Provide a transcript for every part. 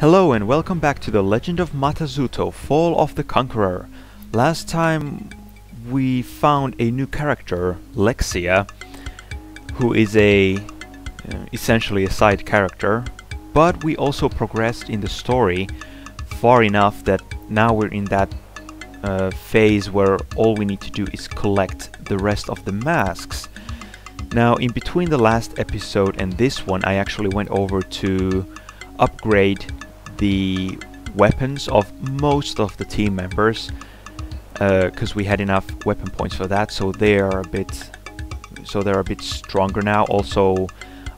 Hello and welcome back to the Legend of Mata Zuto, Fall of the Conqueror. Last time we found a new character, Lexia, who is a uh, essentially a side character, but we also progressed in the story far enough that now we're in that uh, phase where all we need to do is collect the rest of the masks. Now, in between the last episode and this one, I actually went over to upgrade the weapons of most of the team members because uh, we had enough weapon points for that, so they are a bit so they're a bit stronger now. Also,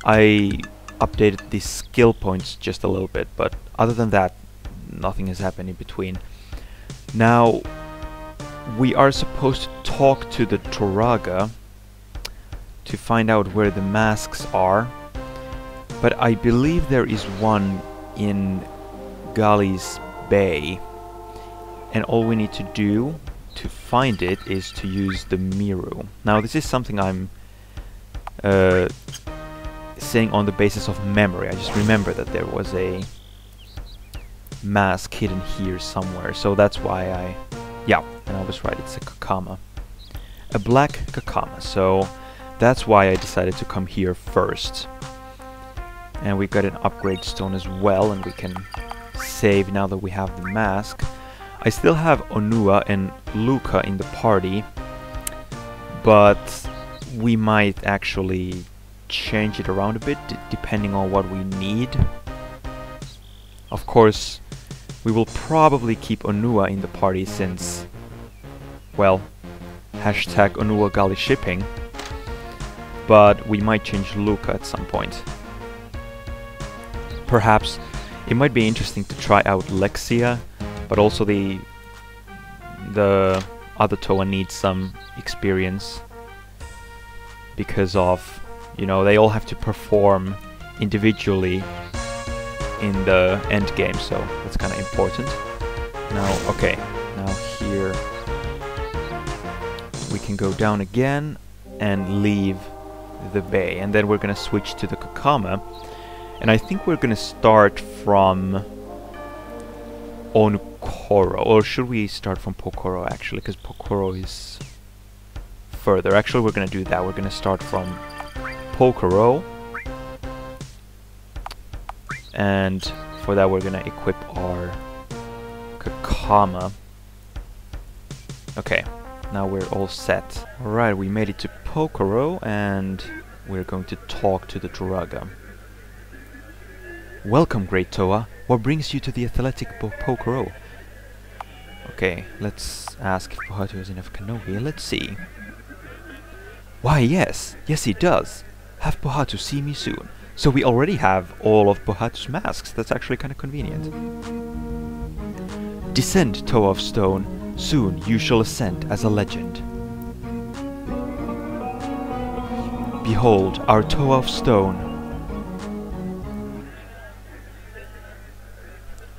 I updated the skill points just a little bit, but other than that, nothing has happened in between. Now, we are supposed to talk to the Turaga to find out where the masks are, but I believe there is one in Gali's Bay, and all we need to do to find it is to use the Miru. Now this is something I'm uh, saying on the basis of memory. I just remember that there was a mask hidden here somewhere, so that's why I... Yeah, and I was right, it's a Kakama. A black Kakama, so that's why I decided to come here first. And we got an upgrade stone as well, and we can save now that we have the mask. I still have Onua and Luca in the party, but we might actually change it around a bit depending on what we need. Of course, we will probably keep Onua in the party since, well, hashtag Onua Gali shipping, but we might change Luca at some point. Perhaps it might be interesting to try out Lexia, but also the the other Toa needs some experience because of, you know, they all have to perform individually in the end game, so that's kind of important. Now, okay, now here we can go down again and leave the bay, and then we're gonna switch to the Kakama, and I think we're gonna start from Onukoro, or should we start from Pokoro actually, because Pokoro is further. Actually, we're gonna do that. We're gonna start from Pokoro, and for that we're gonna equip our Kakama. Okay, now we're all set. Alright, we made it to Pokoro, and we're going to talk to the Turaga. Welcome, Great Toa. What brings you to the athletic po Pokoro? Okay, let's ask if Pohatu has enough. Let's see. Why, yes. Yes, he does. Have Pohatu see me soon. So we already have all of Pohatu's masks. That's actually kind of convenient. Descend, Toa of Stone. Soon you shall ascend as a legend. Behold, our Toa of Stone.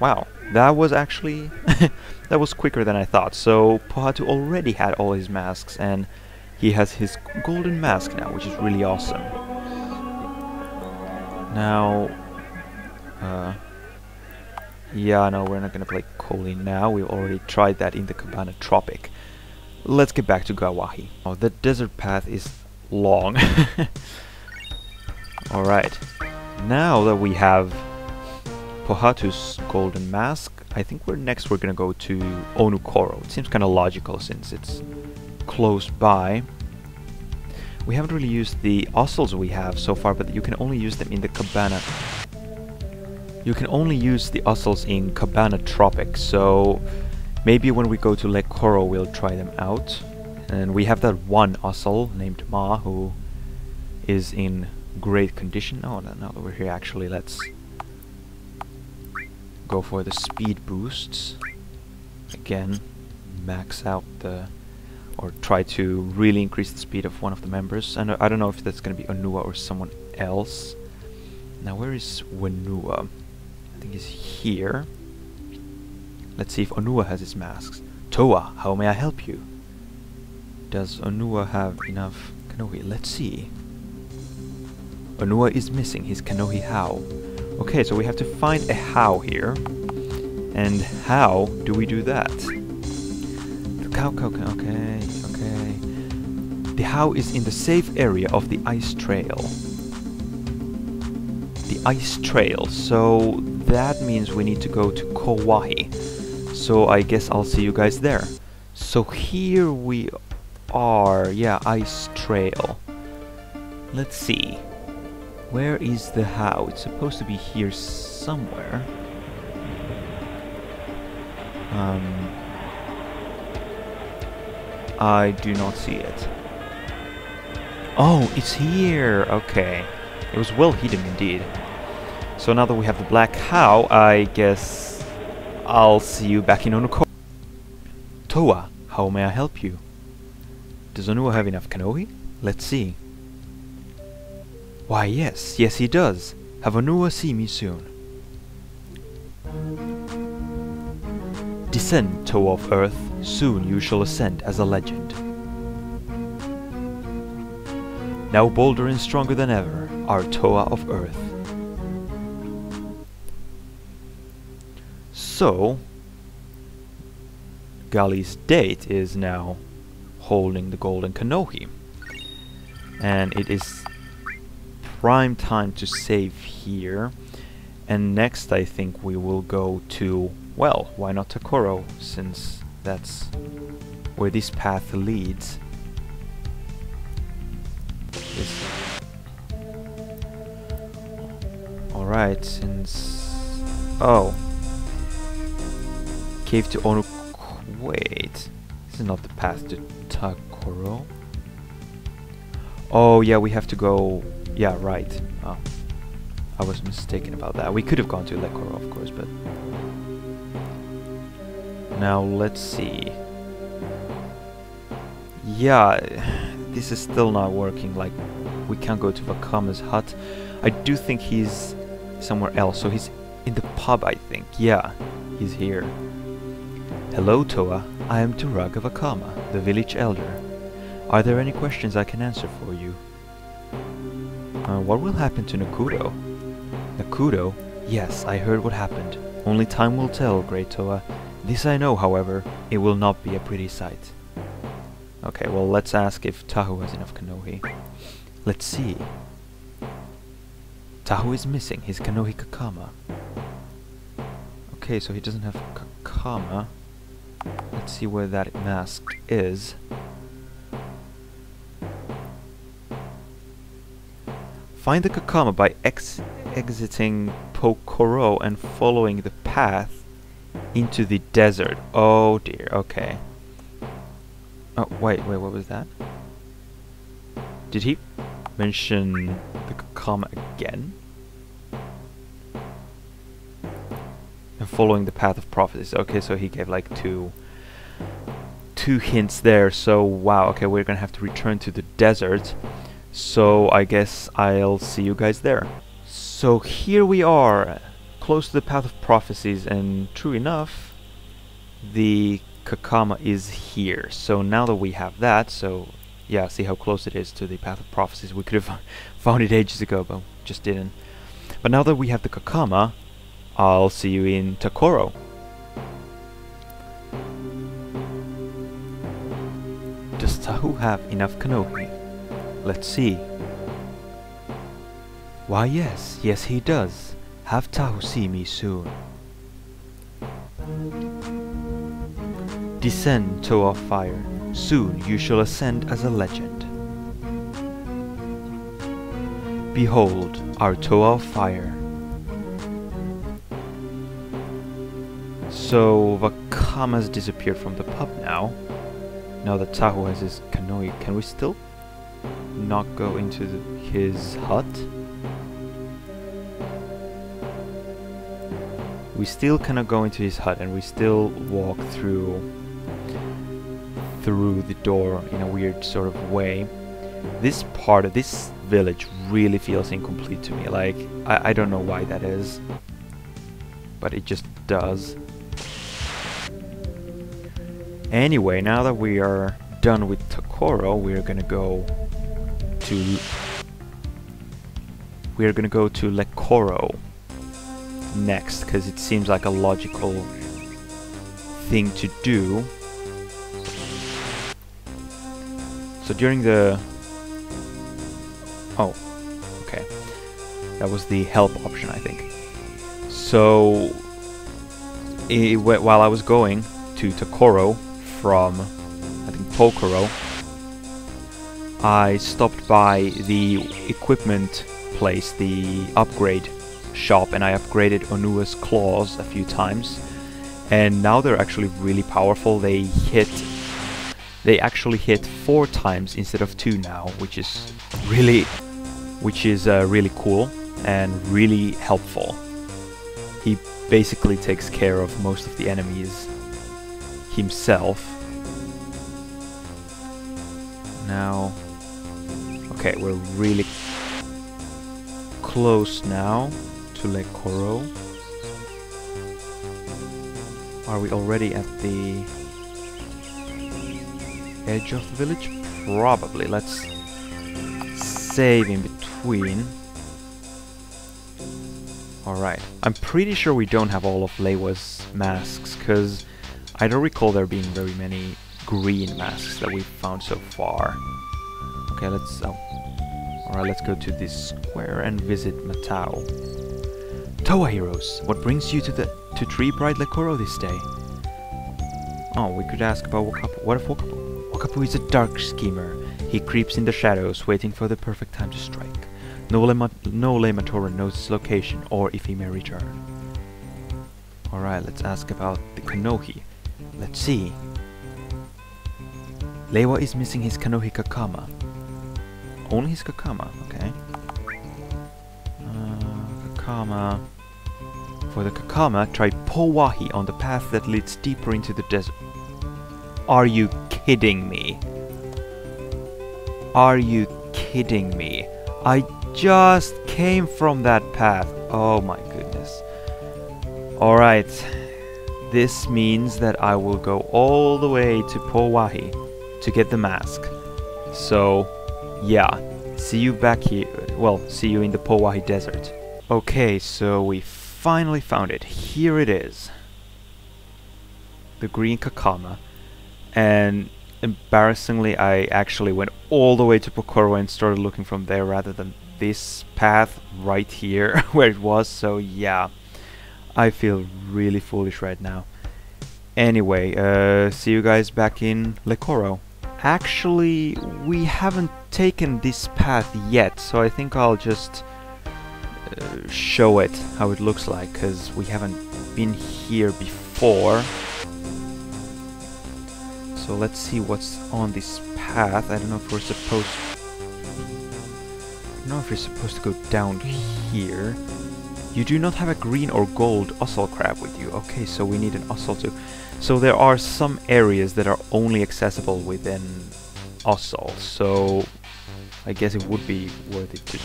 Wow, that was actually... that was quicker than I thought. So Pohatu already had all his masks and he has his golden mask now, which is really awesome. Now, uh, yeah, no, we're not gonna play Kohli now. We've already tried that in the Cabana Tropic. Let's get back to Gawahi. Oh, the desert path is long. Alright. Now that we have Pohatu's golden mask, I think we're next we're gonna go to Onukoro. It seems kinda logical since it's close by. We haven't really used the Ussals we have so far, but you can only use them in the Cabana. You can only use the Ussals in Cabana Tropic, so maybe when we go to Lekoro we'll try them out. And we have that one Ussal named Ma who is in great condition. Oh, no, now that we're here actually, let's go for the speed boosts. Again, max out the or try to really increase the speed of one of the members. And I don't know if that's going to be Onua or someone else. Now where is Whenua? I think he's here. Let's see if Onua has his masks. Toa, how may I help you? Does Onua have enough Kanohi? Let's see. Onua is missing his Kanohi Hau. Okay, so we have to find a Hau here. And how do we do that? Cow, cow, cow, okay, okay. The Hau is in the safe area of the ice trail. The ice trail, so that means we need to go to Kowahi. So I guess I'll see you guys there. So here we are, yeah, ice trail. Let's see. Where is the Hau? It's supposed to be here somewhere. Um, I do not see it. Oh, it's here! Okay. It was well hidden indeed. So now that we have the black Hau, I guess I'll see you back in Onoko. Toa, how may I help you? Does Onua have enough kanohi? Let's see. Why yes, yes he does. Have Onua see me soon. Descend, Toa of Earth, soon you shall ascend as a legend. Now bolder and stronger than ever, our Toa of Earth. So, Gali's date is now holding the Golden Kanohi. And it is prime time to save here. And next I think we will go to, well, why not Takoro, since that's where this path leads. Alright, since... Oh. Cave to Onu... Wait. This is not the path to Takoro. Oh, yeah, we have to go... Yeah, right. Oh. I was mistaken about that. We could have gone to Lekoro, of course, but... Now, let's see. Yeah, this is still not working. Like, we can't go to Vakama's hut. I do think he's somewhere else, so he's in the pub, I think. Yeah, he's here. Hello, Toa. I am Turaga Vakama, the village elder. Are there any questions I can answer for you? Uh, what will happen to Nakudo? Nakudo? Yes, I heard what happened. Only time will tell, Great Toa. This I know, however, it will not be a pretty sight. Okay, well, let's ask if Tahu has enough kanohi. Let's see. Tahu is missing his kanohi kakama. Okay, so he doesn't have kakama. Let's see where that mask is. Find the kakama by ex exiting Pokoro and following the path into the desert. Oh dear, okay. Oh, wait, wait, what was that? Did he mention the Kakama again? And following the path of prophecies. Okay, so he gave like two two hints there. So, wow, okay, we're gonna have to return to the desert. So, I guess I'll see you guys there. So, here we are, close to the path of prophecies, and true enough, the Kakama is here. So now that we have that, so yeah, see how close it is to the Path of Prophecies. We could have found it ages ago, but just didn't. But now that we have the Kakama, I'll see you in Takoro. Does Tahu have enough kanohi? Let's see. Why yes, yes he does. Have Tahu see me soon. Descend, Toa of Fire. Soon you shall ascend as a legend. Behold, our Toa of Fire. So Vakama's disappeared from the pub now. Now that Tahu has his kanohi, can we still not go into his hut? We still cannot go into his hut and we still walk through through the door in a weird sort of way. This part of this village really feels incomplete to me. Like, I, I don't know why that is. But it just does. Anyway, now that we are done with Takoro, we're gonna go to... We're gonna go to Lekoro. next, because it seems like a logical thing to do. So during the... Oh, okay. That was the help option, I think. So, while I was going to Takoro from, I think, Pokoro, I stopped by the equipment place, the upgrade shop, and I upgraded Onua's claws a few times. And now they're actually really powerful. They hit they actually hit four times instead of two now, which is really, which is uh, really cool and really helpful. He basically takes care of most of the enemies himself. Now, okay, we're really close now to Lekoro. Are we already at the edge of the village? Probably. Let's save in between. Alright. I'm pretty sure we don't have all of Lewa's masks, because I don't recall there being very many green masks that we've found so far. Okay, let's... Oh. Alright, let's go to this square and visit Matau. Toa heroes, what brings you to the to Tree Bride Lekoro this day? Oh, we could ask about Wakapu. What if Wakapu Wakapu is a dark schemer. He creeps in the shadows, waiting for the perfect time to strike. No, Lema no Lematoran knows his location or if he may return. Alright, let's ask about the Kanohi. Let's see. Lewa is missing his Kanohi Kakama. Only his Kakama, okay. Uh, Kakama. For the Kakama, try Powahi on the path that leads deeper into the desert. Are you kidding me? Are you kidding me? I just came from that path. Oh my goodness. Alright. This means that I will go all the way to Powahi to get the mask. So, yeah. See you back here. Well, see you in the Powahi desert. Okay, so we finally found it. Here it is. The green kakama and embarrassingly I actually went all the way to Pokoro and started looking from there rather than this path right here where it was so yeah I feel really foolish right now anyway uh, see you guys back in Lekoro actually we haven't taken this path yet so I think I'll just uh, show it how it looks like because we haven't been here before so let's see what's on this path. I don't know if we're supposed... I don't know if we're supposed to go down here. You do not have a green or gold Ussal crab with you. Okay, so we need an Ussal too. So there are some areas that are only accessible within Ussal. So I guess it would be worth it to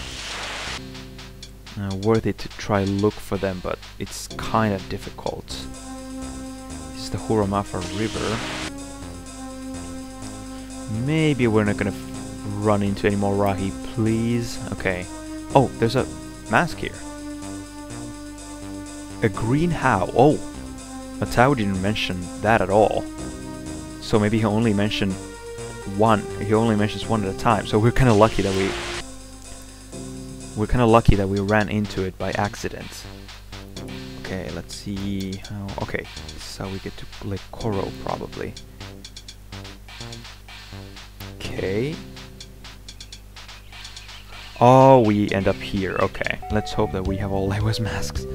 uh, worth it to try look for them, but it's kind of difficult. This is the Huramafa River. Maybe we're not gonna run into any more Rahi, please. Okay. Oh, there's a mask here. A green Hau? Oh! Matau didn't mention that at all. So maybe he only mentioned one. He only mentions one at a time. So we're kind of lucky that we... We're kind of lucky that we ran into it by accident. Okay, let's see. Okay, so we get to Lake Koro, probably. Okay. Oh, we end up here. Okay. Let's hope that we have all Lewa's masks.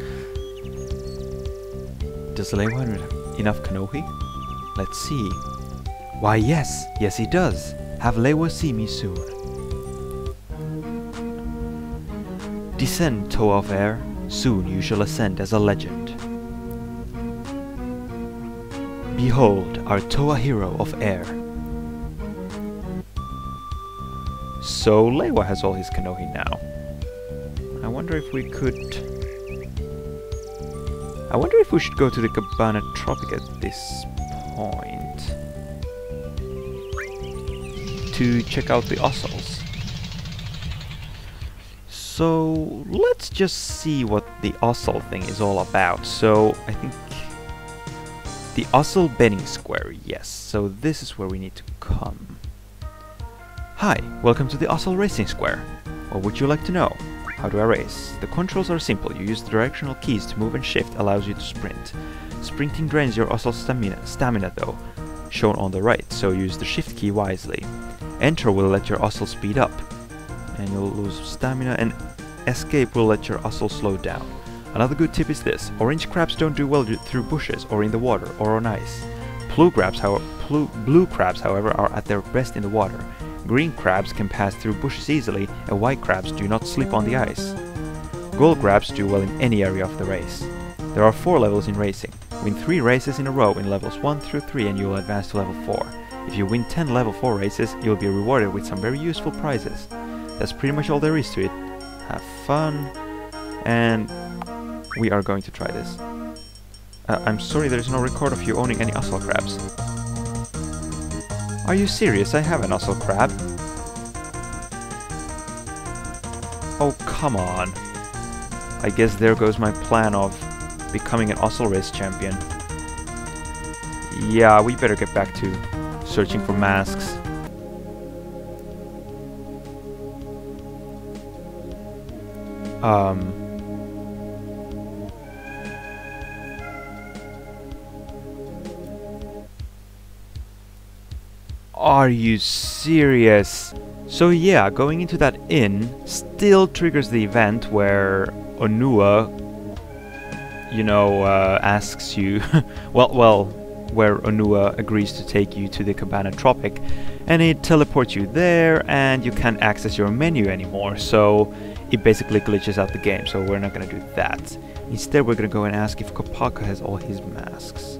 Does have enough Kanohi? Let's see. Why, yes. Yes, he does. Have Lewa see me soon. Descend, Toa of Air. Soon you shall ascend as a legend. Behold, our Toa hero of air. So Lewa has all his Kanohi now. I wonder if we could... I wonder if we should go to the Cabana Tropic at this point. To check out the Ussals. So let's just see what the Ussal thing is all about. So I think the Ussal betting square, yes. So this is where we need to come. Hi, welcome to the Ussal Racing Square. What would you like to know? How I race? The controls are simple. You use the directional keys to move and shift allows you to sprint. Sprinting drains your Ussal stamina, stamina though, shown on the right, so use the shift key wisely. Enter will let your Ussal speed up, and you'll lose stamina, and escape will let your Ussal slow down. Another good tip is this, orange crabs don't do well through bushes, or in the water, or on ice. Blue crabs, however, blue crabs, however, are at their best in the water. Green crabs can pass through bushes easily, and white crabs do not slip on the ice. Gold crabs do well in any area of the race. There are 4 levels in racing. Win 3 races in a row in levels 1 through 3 and you will advance to level 4. If you win 10 level 4 races, you'll be rewarded with some very useful prizes. That's pretty much all there is to it. Have fun, and we are going to try this. Uh, I'm sorry there's no record of you owning any Ussal crabs. Are you serious? I have an Ussal crab. Oh, come on. I guess there goes my plan of becoming an Ussal race champion. Yeah, we better get back to searching for masks. Um... Are you serious? So yeah, going into that inn still triggers the event where Onua, you know, uh, asks you, well, well, where Onua agrees to take you to the Cabana Tropic, and it teleports you there, and you can't access your menu anymore, so it basically glitches out the game, so we're not gonna do that. Instead, we're gonna go and ask if Kopaka has all his masks.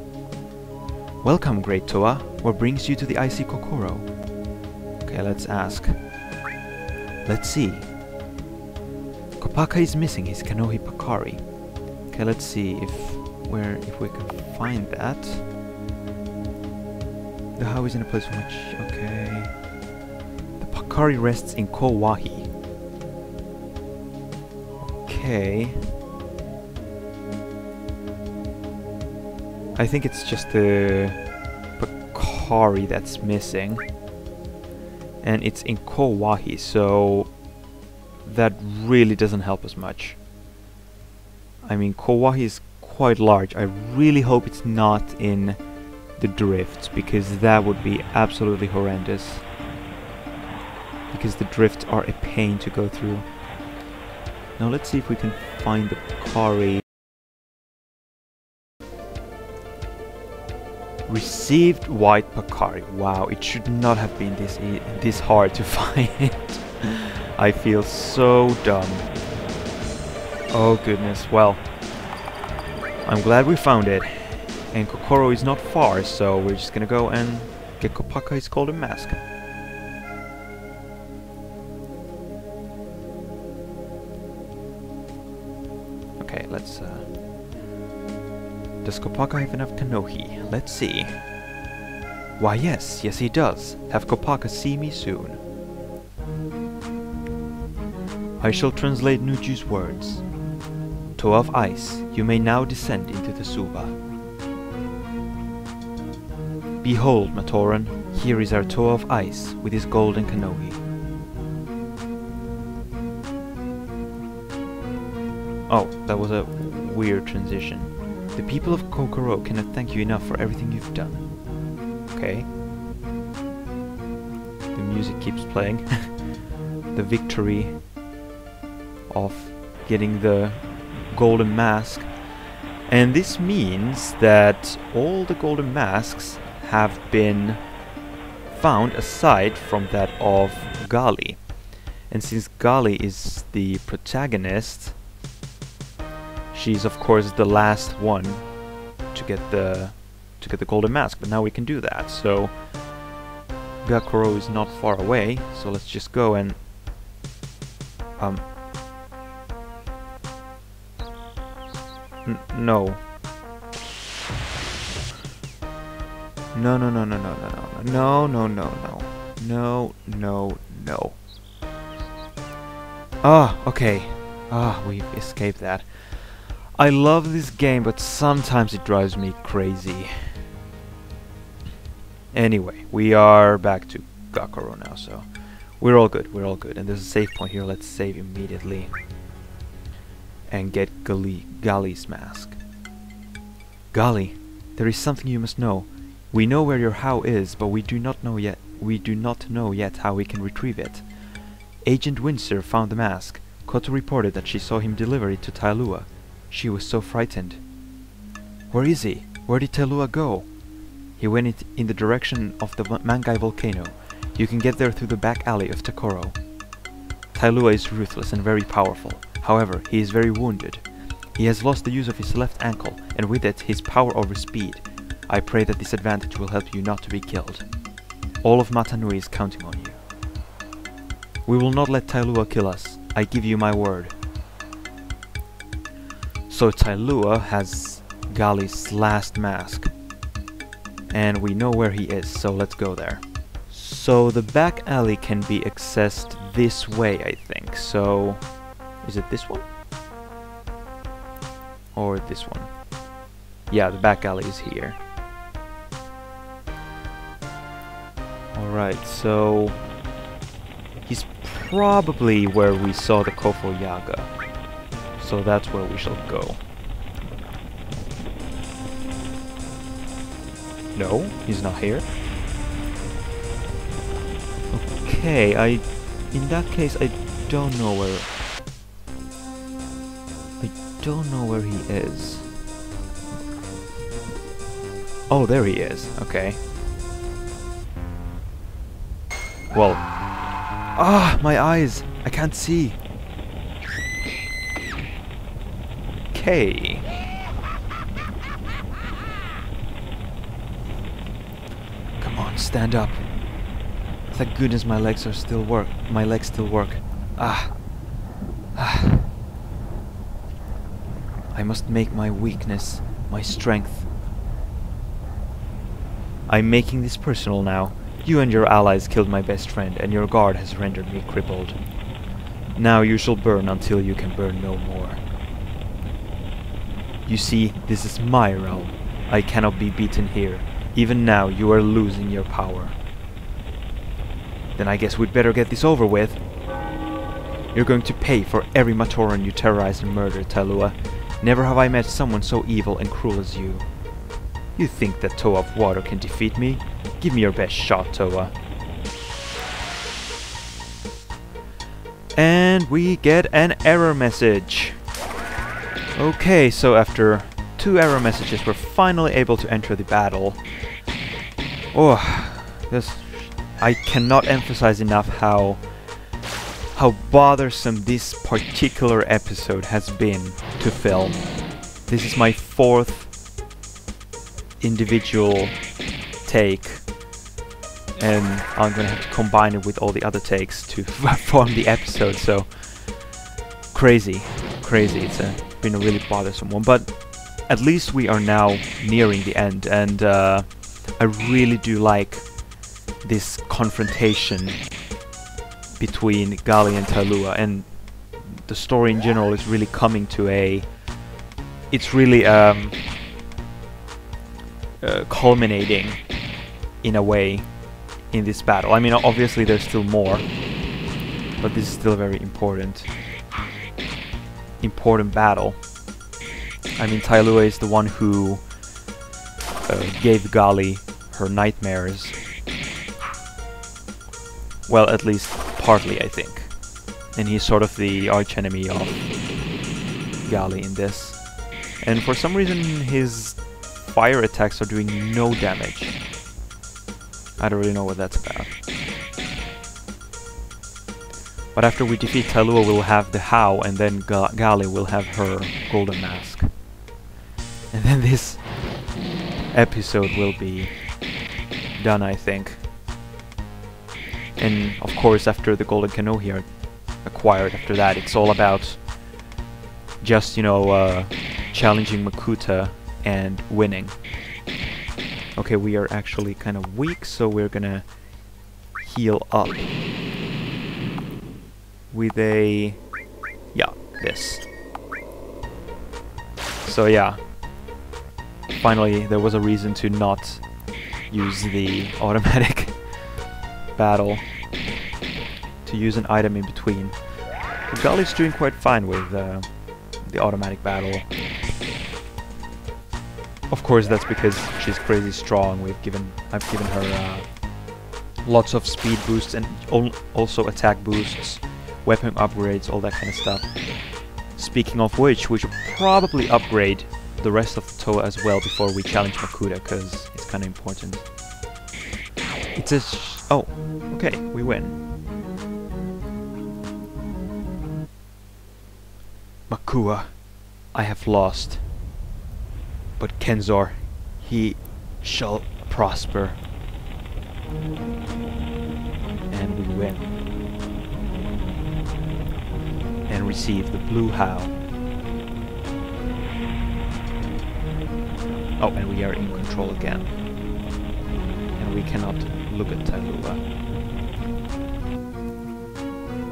Welcome, Great Toa. What brings you to the icy Kokoro? Okay, let's ask. Let's see. Kopaka is missing his Kanohi Pakari. Okay, let's see if where if we can find that. The how is in a place for much okay. The Pakari rests in Kowahi. Okay. I think it's just the Pakari that's missing. And it's in Kowahi, so that really doesn't help us much. I mean, Kowahi is quite large. I really hope it's not in the drifts, because that would be absolutely horrendous. Because the drifts are a pain to go through. Now let's see if we can find the Pakari. Received white Pakari. Wow, it should not have been this e this hard to find. I feel so dumb. Oh goodness, well. I'm glad we found it. And Kokoro is not far, so we're just gonna go and get Kopaka golden mask. Does Kopaka have enough Kanohi? Let's see. Why yes, yes he does. Have Kopaka see me soon. I shall translate Nuju's words. Toa of Ice, you may now descend into the Suva. Behold, Matoran, here is our Toa of Ice with his golden Kanohi. Oh, that was a weird transition. The people of Kokoro cannot thank you enough for everything you've done. Okay. The music keeps playing. the victory of getting the golden mask. And this means that all the golden masks have been found aside from that of Gali. And since Gali is the protagonist, She's of course the last one to get the to get the golden mask, but now we can do that. So Gakoro is not far away, so let's just go and um no. No, no, no, no, no, no, no, no, no, no, no, no, no, no. Ah, okay. Ah, we've escaped that. I love this game, but sometimes it drives me crazy. Anyway, we are back to Gakoro now, so we're all good, we're all good. And there's a save point here, let's save immediately. And get Gali Gali's mask. Gali, there is something you must know. We know where your Hau is, but we do not know yet we do not know yet how we can retrieve it. Agent Windsor found the mask. Koto reported that she saw him deliver it to Tailua. She was so frightened. Where is he? Where did Tailua go? He went in the direction of the Mangai volcano. You can get there through the back alley of Takoro. Tailua is ruthless and very powerful. However, he is very wounded. He has lost the use of his left ankle, and with it, his power over speed. I pray that this advantage will help you not to be killed. All of Matanui is counting on you. We will not let Tailua kill us. I give you my word. So Tailua has Gali's last mask. And we know where he is, so let's go there. So the back alley can be accessed this way, I think. So, is it this one? Or this one? Yeah, the back alley is here. Alright, so... He's probably where we saw the Kofo Jaga. So that's where we shall go. No, he's not here. Okay, I... In that case, I don't know where... I don't know where he is. Oh, there he is. Okay. Well... Ah, my eyes! I can't see! Okay. Come on, stand up. Thank goodness my legs are still work. My legs still work. Ah. Ah. I must make my weakness my strength. I'm making this personal now. You and your allies killed my best friend, and your guard has rendered me crippled. Now you shall burn until you can burn no more. You see, this is my realm. I cannot be beaten here. Even now, you are losing your power. Then I guess we'd better get this over with. You're going to pay for every Matoran you terrorized and murdered, Talua. Never have I met someone so evil and cruel as you. You think that Toa of Water can defeat me? Give me your best shot, Toa. And we get an error message. Okay, so after two error messages, we're finally able to enter the battle. Oh, this... I cannot emphasize enough how how bothersome this particular episode has been to film. This is my fourth individual take and I'm gonna have to combine it with all the other takes to form the episode so crazy crazy it's a, been a really bothersome one but at least we are now nearing the end and uh, I really do like this confrontation between Gali and Talua, and the story in general is really coming to a it's really um, uh, culminating in a way in this battle. I mean, obviously there's still more, but this is still very important, important battle. I mean, Tailua is the one who uh, gave Gali her nightmares. Well, at least partly, I think. And he's sort of the archenemy of Gali in this. And for some reason, his fire attacks are doing no damage. I don't really know what that's about. But after we defeat Tailua, we'll have the Hau, and then Ga Gali will have her golden mask. And then this episode will be done, I think. And of course, after the golden canoe here acquired, after that, it's all about just, you know, uh, challenging Makuta and winning. Okay, we are actually kind of weak, so we're gonna heal up with a Yeah, this. So yeah, finally there was a reason to not use the automatic battle, to use an item in between. Gali's doing quite fine with uh, the automatic battle. Of course, that's because she's crazy strong. We've given, I've given her uh, lots of speed boosts and also attack boosts, weapon upgrades, all that kind of stuff. Speaking of which, we should probably upgrade the rest of the Toa as well before we challenge Makuta, because it's kind of important. It's a... oh, okay, we win. Makuta, I have lost. But Kenzor, he shall prosper. And we win. And receive the blue Hau. Oh, and we are in control again. And we cannot look at Tailua.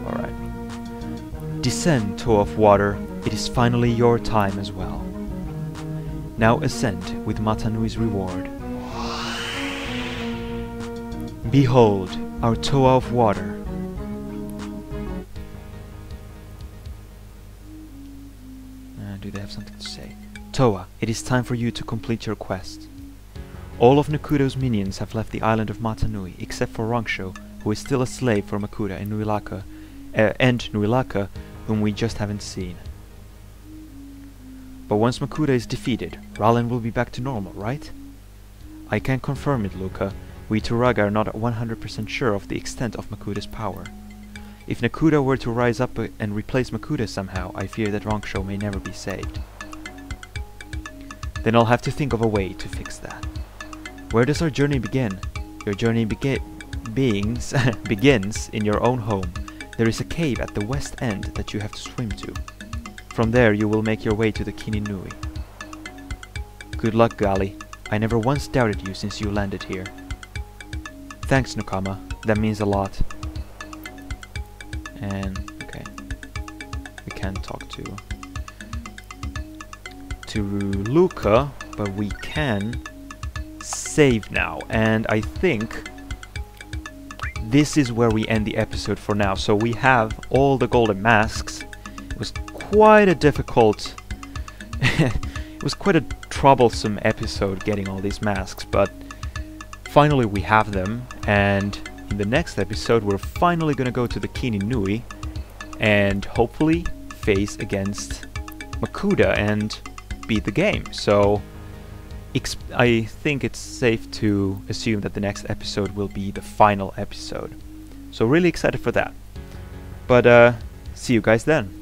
Alright. Descend, Toa of water. It is finally your time as well. Now ascend with Matanui's reward. Behold, our Toa of water. Uh, do they have something to say? Toa, it is time for you to complete your quest. All of Nakuto's minions have left the island of Matanui, except for Rangsho, who is still a slave for Makuta and Nuilaka, uh, and Nuilaka, whom we just haven't seen. But once Makuta is defeated, Rallen will be back to normal, right? I can confirm it, Luca. We Turaga are not 100% sure of the extent of Makuta's power. If Nakuta were to rise up uh, and replace Makuta somehow, I fear that Rangsho may never be saved. Then I'll have to think of a way to fix that. Where does our journey begin? Your journey begi beings begins in your own home. There is a cave at the west end that you have to swim to. From there you will make your way to the Kininui. Good luck, Gali. I never once doubted you since you landed here. Thanks, Nokama. That means a lot. And, okay. We can't talk to... to Luca, but we can save now. And I think this is where we end the episode for now. So we have all the golden masks it was quite a difficult... it was quite a troublesome episode getting all these masks, but finally we have them, and in the next episode we're finally gonna go to the Kininui and hopefully face against Makuta and beat the game. So I think it's safe to assume that the next episode will be the final episode. So really excited for that. But uh, see you guys then.